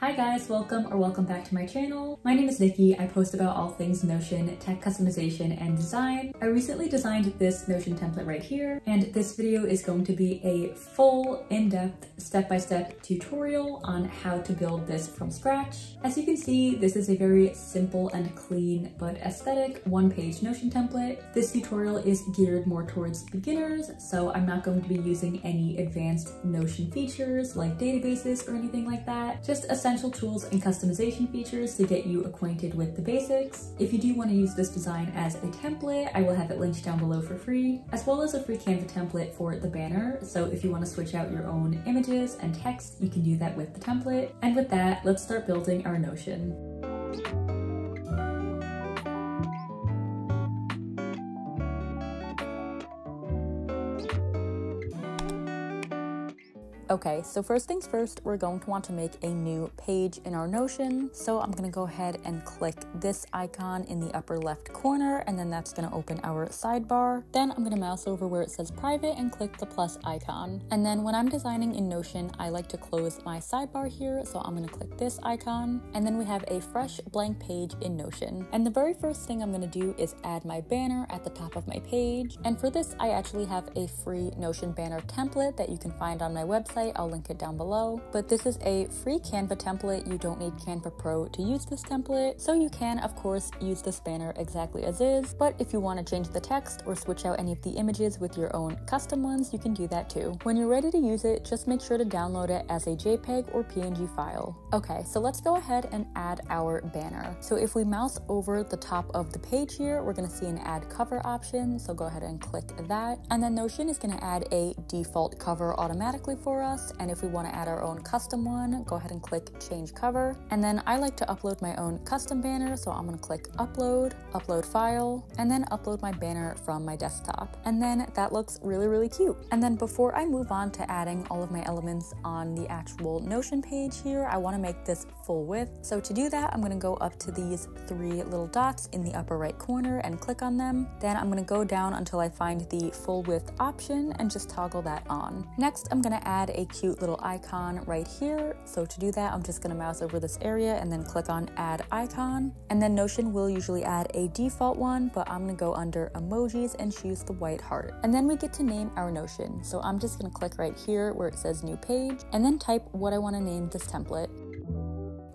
Hi guys, welcome or welcome back to my channel. My name is Nikki. I post about all things Notion, tech customization, and design. I recently designed this Notion template right here, and this video is going to be a full, in-depth, step-by-step tutorial on how to build this from scratch. As you can see, this is a very simple and clean but aesthetic one-page Notion template. This tutorial is geared more towards beginners, so I'm not going to be using any advanced Notion features like databases or anything like that. Just a essential tools and customization features to get you acquainted with the basics. If you do want to use this design as a template, I will have it linked down below for free, as well as a free Canva template for the banner. So if you want to switch out your own images and text, you can do that with the template. And with that, let's start building our Notion. Okay, so first things first, we're going to want to make a new page in our Notion. So I'm gonna go ahead and click this icon in the upper left corner, and then that's gonna open our sidebar. Then I'm gonna mouse over where it says private and click the plus icon. And then when I'm designing in Notion, I like to close my sidebar here. So I'm gonna click this icon, and then we have a fresh blank page in Notion. And the very first thing I'm gonna do is add my banner at the top of my page. And for this, I actually have a free Notion banner template that you can find on my website website, I'll link it down below. But this is a free Canva template. You don't need Canva Pro to use this template. So you can, of course, use this banner exactly as is. But if you want to change the text or switch out any of the images with your own custom ones, you can do that too. When you're ready to use it, just make sure to download it as a JPEG or PNG file. Okay, so let's go ahead and add our banner. So if we mouse over the top of the page here, we're gonna see an add cover option. So go ahead and click that. And then Notion is gonna add a default cover automatically for us us. And if we want to add our own custom one, go ahead and click change cover. And then I like to upload my own custom banner. So I'm going to click upload, upload file, and then upload my banner from my desktop. And then that looks really, really cute. And then before I move on to adding all of my elements on the actual Notion page here, I want to make this full width. So to do that, I'm going to go up to these three little dots in the upper right corner and click on them. Then I'm going to go down until I find the full width option and just toggle that on. Next, I'm going to add a cute little icon right here. So to do that, I'm just gonna mouse over this area and then click on add icon. And then Notion will usually add a default one, but I'm gonna go under emojis and choose the white heart. And then we get to name our Notion. So I'm just gonna click right here where it says new page and then type what I wanna name this template.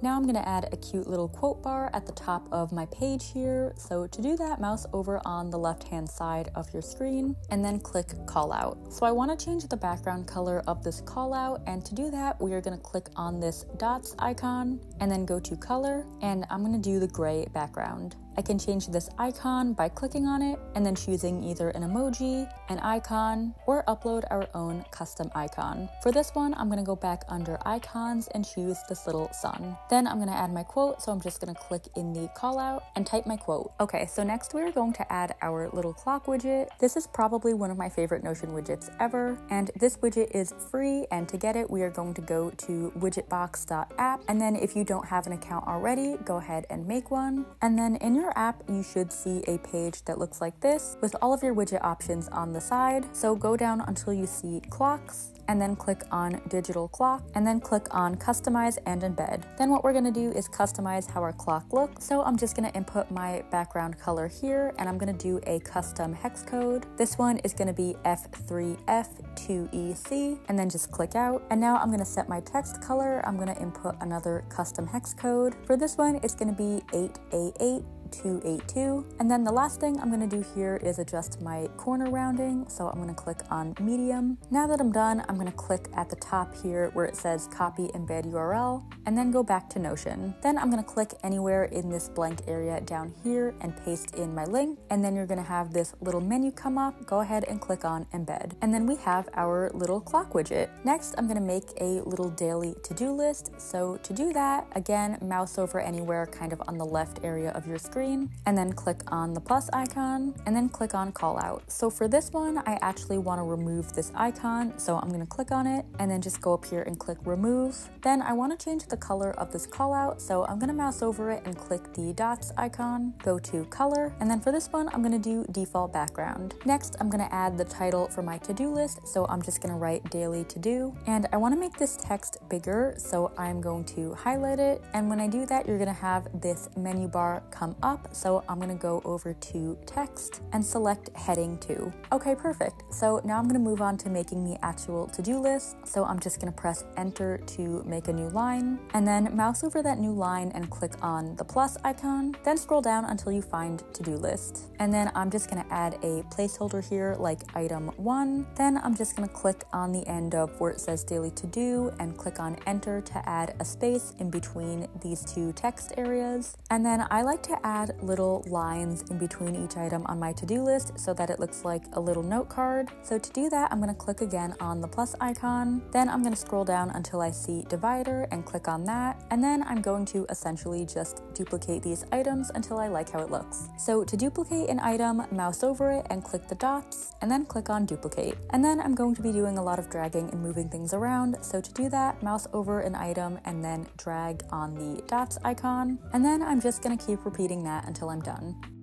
Now I'm gonna add a cute little quote bar at the top of my page here. So to do that, mouse over on the left-hand side of your screen and then click call out. So I wanna change the background color of this call out. And to do that, we are gonna click on this dots icon and then go to color. And I'm gonna do the gray background. I can change this icon by clicking on it and then choosing either an emoji, an icon, or upload our own custom icon. For this one, I'm gonna go back under icons and choose this little sun. Then I'm gonna add my quote, so I'm just gonna click in the call out and type my quote. Okay, so next we're going to add our little clock widget. This is probably one of my favorite Notion widgets ever, and this widget is free, and to get it, we are going to go to widgetbox.app, and then if you don't have an account already, go ahead and make one. And then in your app, you should see a page that looks like this with all of your widget options on the side. So go down until you see clocks and then click on digital clock and then click on customize and embed. Then what we're gonna do is customize how our clock looks. So I'm just gonna input my background color here and I'm gonna do a custom hex code. This one is gonna be F3F2EC and then just click out. And now I'm gonna set my text color. I'm gonna input another custom hex code. For this one, it's gonna be 8A8 282. And then the last thing I'm gonna do here is adjust my corner rounding. So I'm gonna click on medium. Now that I'm done, I'm gonna click at the top here where it says copy embed URL and then go back to Notion. Then I'm gonna click anywhere in this blank area down here and paste in my link. And then you're gonna have this little menu come up. Go ahead and click on embed. And then we have our little clock widget. Next, I'm gonna make a little daily to-do list. So to do that, again, mouse over anywhere kind of on the left area of your screen screen and then click on the plus icon and then click on call out. So for this one, I actually want to remove this icon. So I'm going to click on it and then just go up here and click remove. Then I want to change the color of this callout, so I'm gonna mouse over it and click the dots icon, go to color, and then for this one, I'm gonna do default background. Next, I'm gonna add the title for my to-do list, so I'm just gonna write daily to do, and I wanna make this text bigger, so I'm going to highlight it, and when I do that, you're gonna have this menu bar come up, so I'm gonna go over to text and select heading 2. Okay, perfect. So now I'm gonna move on to making the actual to-do list, so I'm just gonna press enter to make a new line, and then mouse over that new line and click on the plus icon, then scroll down until you find to-do list. And then I'm just gonna add a placeholder here like item 1, then I'm just gonna click on the end of where it says daily to do and click on enter to add a space in between these two text areas. And then I like to add little lines in between each item on my to-do list so that it looks like a little note card. So to do that, I'm gonna click again on the plus icon, then I'm gonna scroll down until I see divider and click on that. And then I'm going to essentially just duplicate these items until I like how it looks. So to duplicate an item, mouse over it and click the dots, and then click on duplicate. And then I'm going to be doing a lot of dragging and moving things around. So to do that, mouse over an item and then drag on the dots icon. And then I'm just gonna keep repeating that until I'm done.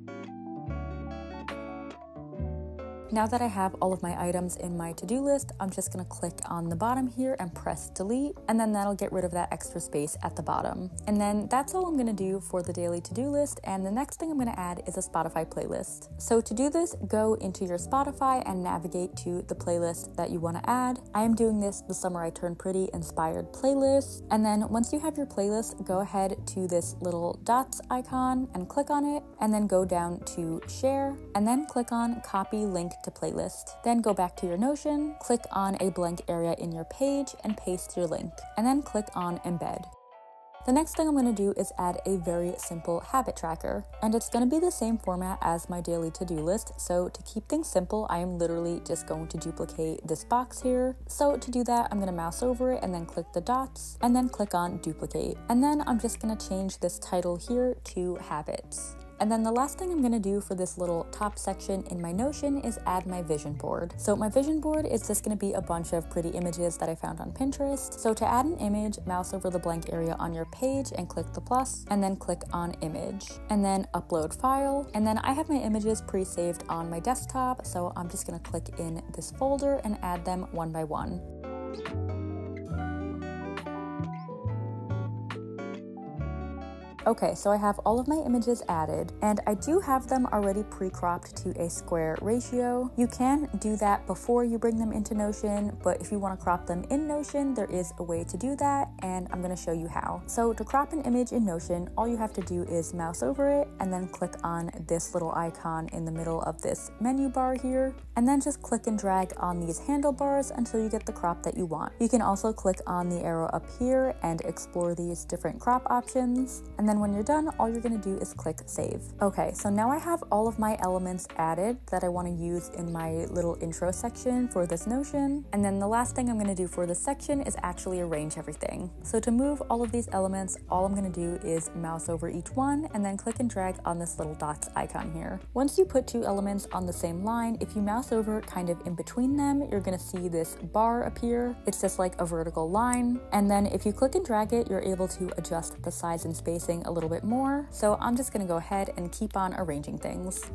Now that I have all of my items in my to-do list, I'm just gonna click on the bottom here and press delete, and then that'll get rid of that extra space at the bottom. And then that's all I'm gonna do for the daily to-do list, and the next thing I'm gonna add is a Spotify playlist. So to do this, go into your Spotify and navigate to the playlist that you wanna add. I am doing this the Summer I Turn Pretty inspired playlist, and then once you have your playlist, go ahead to this little dots icon and click on it, and then go down to share, and then click on copy link to playlist. Then go back to your Notion, click on a blank area in your page and paste your link, and then click on embed. The next thing I'm going to do is add a very simple habit tracker, and it's going to be the same format as my daily to do list. So, to keep things simple, I am literally just going to duplicate this box here. So, to do that, I'm going to mouse over it and then click the dots and then click on duplicate. And then I'm just going to change this title here to habits. And then the last thing I'm gonna do for this little top section in my Notion is add my vision board. So my vision board is just gonna be a bunch of pretty images that I found on Pinterest. So to add an image, mouse over the blank area on your page and click the plus, and then click on image, and then upload file. And then I have my images pre-saved on my desktop, so I'm just gonna click in this folder and add them one by one. Okay, so I have all of my images added and I do have them already pre-cropped to a square ratio. You can do that before you bring them into Notion, but if you want to crop them in Notion, there is a way to do that and I'm going to show you how. So to crop an image in Notion, all you have to do is mouse over it and then click on this little icon in the middle of this menu bar here, and then just click and drag on these handlebars until you get the crop that you want. You can also click on the arrow up here and explore these different crop options, and then when you're done, all you're gonna do is click save. Okay, so now I have all of my elements added that I wanna use in my little intro section for this Notion. And then the last thing I'm gonna do for this section is actually arrange everything. So to move all of these elements, all I'm gonna do is mouse over each one and then click and drag on this little dots icon here. Once you put two elements on the same line, if you mouse over kind of in between them, you're gonna see this bar appear. It's just like a vertical line. And then if you click and drag it, you're able to adjust the size and spacing a little bit more. So I'm just gonna go ahead and keep on arranging things.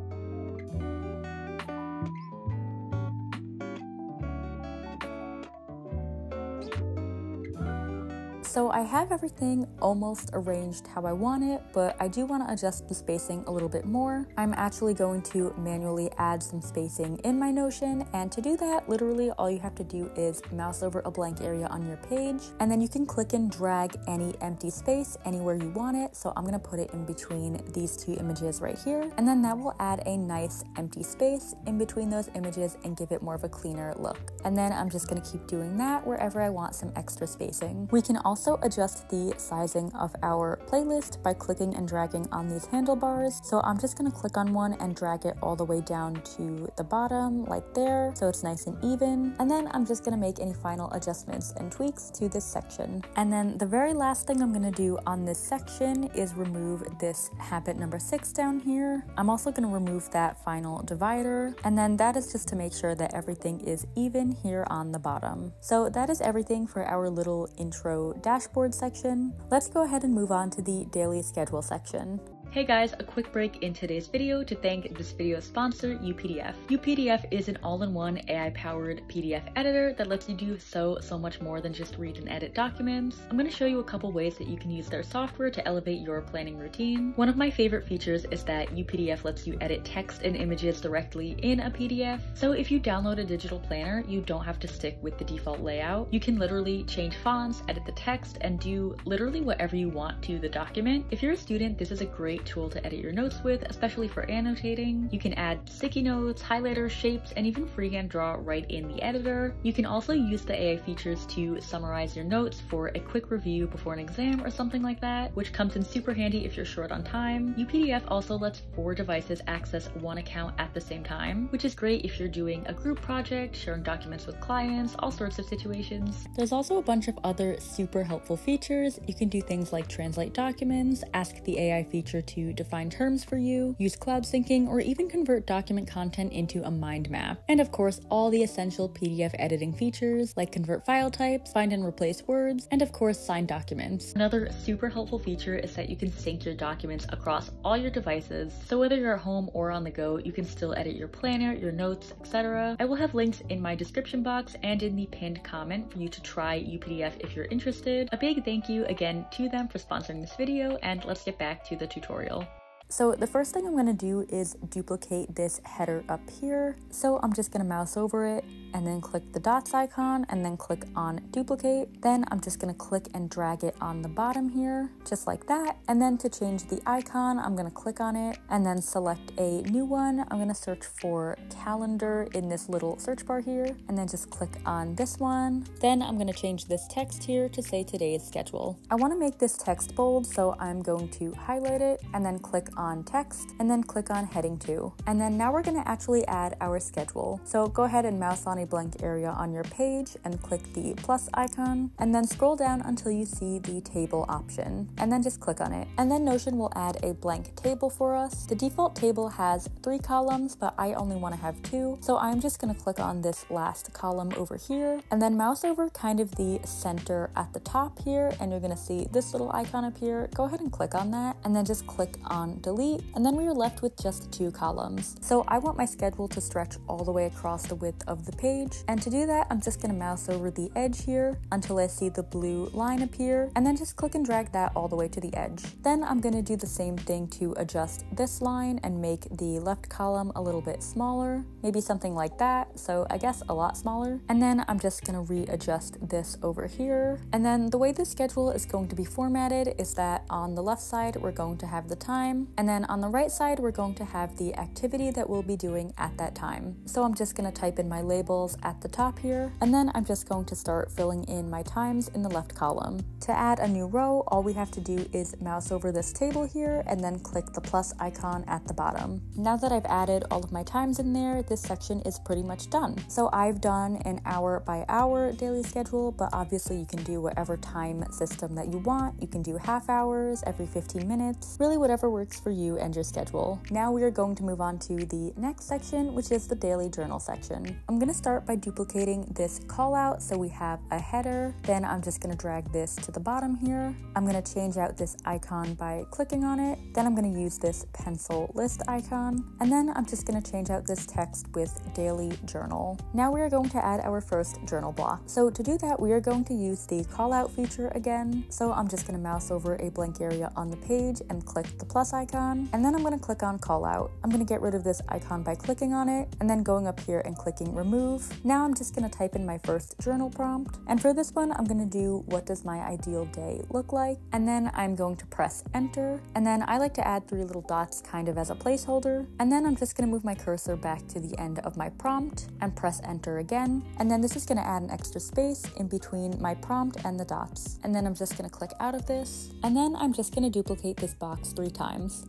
So I have everything almost arranged how I want it, but I do want to adjust the spacing a little bit more. I'm actually going to manually add some spacing in my Notion, and to do that, literally all you have to do is mouse over a blank area on your page, and then you can click and drag any empty space anywhere you want it. So I'm going to put it in between these two images right here, and then that will add a nice empty space in between those images and give it more of a cleaner look. And then I'm just going to keep doing that wherever I want some extra spacing. We can also also adjust the sizing of our playlist by clicking and dragging on these handlebars. So I'm just gonna click on one and drag it all the way down to the bottom like there so it's nice and even. And then I'm just gonna make any final adjustments and tweaks to this section. And then the very last thing I'm gonna do on this section is remove this habit number six down here. I'm also gonna remove that final divider. And then that is just to make sure that everything is even here on the bottom. So that is everything for our little intro dashboard section. Let's go ahead and move on to the daily schedule section. Hey guys, a quick break in today's video to thank this video's sponsor, UPDF. UPDF is an all-in-one AI-powered PDF editor that lets you do so, so much more than just read and edit documents. I'm going to show you a couple ways that you can use their software to elevate your planning routine. One of my favorite features is that UPDF lets you edit text and images directly in a PDF. So if you download a digital planner, you don't have to stick with the default layout. You can literally change fonts, edit the text, and do literally whatever you want to the document. If you're a student, this is a great tool to edit your notes with, especially for annotating. You can add sticky notes, highlighters, shapes, and even freehand draw right in the editor. You can also use the AI features to summarize your notes for a quick review before an exam or something like that, which comes in super handy if you're short on time. UPDF also lets four devices access one account at the same time, which is great if you're doing a group project, sharing documents with clients, all sorts of situations. There's also a bunch of other super helpful features. You can do things like translate documents, ask the AI feature to to define terms for you, use cloud syncing, or even convert document content into a mind map. And of course, all the essential PDF editing features like convert file types, find and replace words, and of course, sign documents. Another super helpful feature is that you can sync your documents across all your devices. So whether you're at home or on the go, you can still edit your planner, your notes, etc. I will have links in my description box and in the pinned comment for you to try UPDF if you're interested. A big thank you again to them for sponsoring this video, and let's get back to the tutorial tutorial. So the first thing I'm to do is duplicate this header up here. So I'm just to mouse over it and then click the dots icon and then click on duplicate. Then I'm just gonna click and drag it on the bottom here, just like that. And then to change the icon, I'm gonna click on it and then select a new one. I'm gonna search for calendar in this little search bar here and then just click on this one. Then I'm gonna change this text here to say today's schedule. I wanna make this text bold, so I'm going to highlight it and then click on text and then click on heading two. And then now we're gonna actually add our schedule. So go ahead and mouse on a blank area on your page and click the plus icon and then scroll down until you see the table option and then just click on it. And then Notion will add a blank table for us. The default table has three columns, but I only want to have two. So I'm just going to click on this last column over here and then mouse over kind of the center at the top here. And you're going to see this little icon up here. Go ahead and click on that and then just click on delete. And then we are left with just two columns. So I want my schedule to stretch all the way across the width of the page. And to do that, I'm just gonna mouse over the edge here until I see the blue line appear and then just click and drag that all the way to the edge. Then I'm gonna do the same thing to adjust this line and make the left column a little bit smaller, maybe something like that. So I guess a lot smaller. And then I'm just gonna readjust this over here. And then the way the schedule is going to be formatted is that on the left side, we're going to have the time. And then on the right side, we're going to have the activity that we'll be doing at that time. So I'm just gonna type in my labels at the top here, and then I'm just going to start filling in my times in the left column. To add a new row, all we have to do is mouse over this table here and then click the plus icon at the bottom. Now that I've added all of my times in there, this section is pretty much done. So I've done an hour by hour daily schedule, but obviously you can do whatever time system that you want. You can do half hours, every 15 minutes, really whatever works for you and your schedule. Now we are going to move on to the next section, which is the daily journal section. I'm gonna start start by duplicating this call out. So we have a header, then I'm just gonna drag this to the bottom here. I'm gonna change out this icon by clicking on it. Then I'm gonna use this pencil list icon. And then I'm just gonna change out this text with daily journal. Now we are going to add our first journal block. So to do that, we are going to use the call out feature again. So I'm just gonna mouse over a blank area on the page and click the plus icon. And then I'm gonna click on call out. I'm gonna get rid of this icon by clicking on it and then going up here and clicking remove now I'm just gonna type in my first journal prompt. And for this one, I'm gonna do what does my ideal day look like? And then I'm going to press enter. And then I like to add three little dots kind of as a placeholder. And then I'm just gonna move my cursor back to the end of my prompt and press enter again. And then this is gonna add an extra space in between my prompt and the dots. And then I'm just gonna click out of this. And then I'm just gonna duplicate this box three times.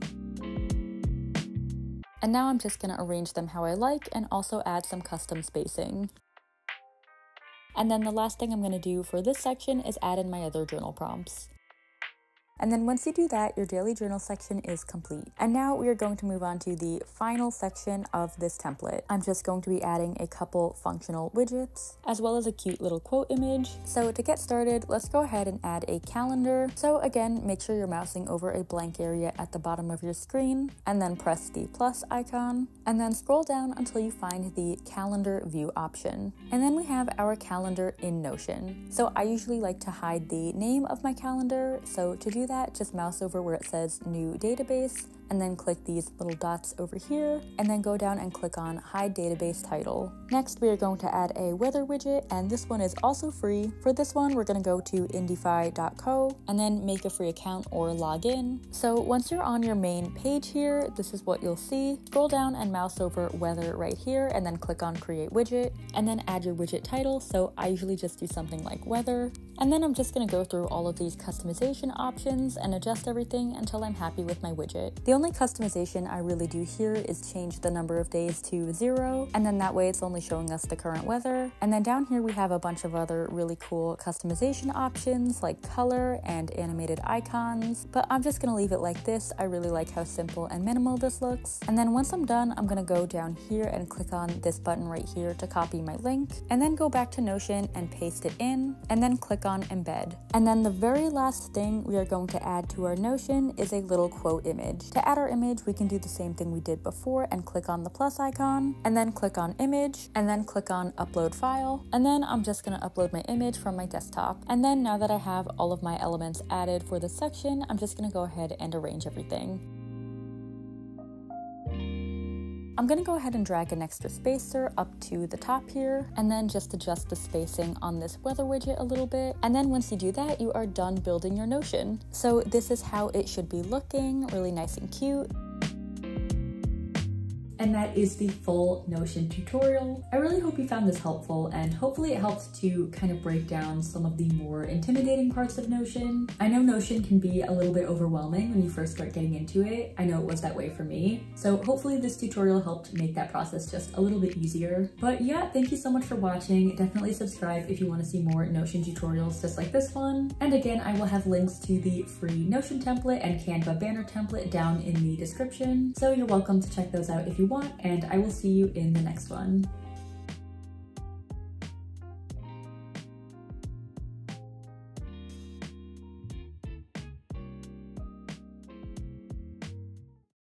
And now I'm just gonna arrange them how I like and also add some custom spacing. And then the last thing I'm gonna do for this section is add in my other journal prompts. And then once you do that, your daily journal section is complete. And now we are going to move on to the final section of this template. I'm just going to be adding a couple functional widgets, as well as a cute little quote image. So to get started, let's go ahead and add a calendar. So again, make sure you're mousing over a blank area at the bottom of your screen, and then press the plus icon, and then scroll down until you find the calendar view option. And then we have our calendar in Notion. So I usually like to hide the name of my calendar. So to do that, just mouse over where it says new database and then click these little dots over here and then go down and click on hide database title. Next, we are going to add a weather widget and this one is also free. For this one, we're going to go to indify.co and then make a free account or log in. So once you're on your main page here, this is what you'll see. Scroll down and mouse over weather right here and then click on create widget and then add your widget title. So I usually just do something like weather. And then I'm just going to go through all of these customization options and adjust everything until I'm happy with my widget. The only customization I really do here is change the number of days to zero, and then that way it's only showing us the current weather. And then down here we have a bunch of other really cool customization options like color and animated icons, but I'm just gonna leave it like this. I really like how simple and minimal this looks. And then once I'm done, I'm gonna go down here and click on this button right here to copy my link, and then go back to Notion and paste it in, and then click on embed. And then the very last thing we are going to add to our Notion is a little quote image. To add our image, we can do the same thing we did before and click on the plus icon, and then click on image, and then click on upload file. And then I'm just gonna upload my image from my desktop. And then now that I have all of my elements added for this section, I'm just gonna go ahead and arrange everything. I'm gonna go ahead and drag an extra spacer up to the top here and then just adjust the spacing on this weather widget a little bit. And then once you do that, you are done building your Notion. So this is how it should be looking, really nice and cute and that is the full Notion tutorial. I really hope you found this helpful and hopefully it helps to kind of break down some of the more intimidating parts of Notion. I know Notion can be a little bit overwhelming when you first start getting into it. I know it was that way for me. So hopefully this tutorial helped make that process just a little bit easier. But yeah, thank you so much for watching. Definitely subscribe if you want to see more Notion tutorials just like this one. And again, I will have links to the free Notion template and Canva banner template down in the description. So you're welcome to check those out if you want want, and I will see you in the next one.